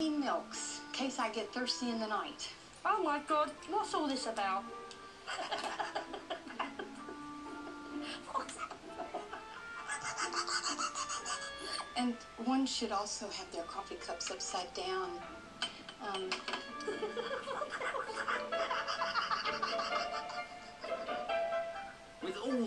milks, in case I get thirsty in the night. Oh my god, what's all this about? and one should also have their coffee cups upside down. Um, With all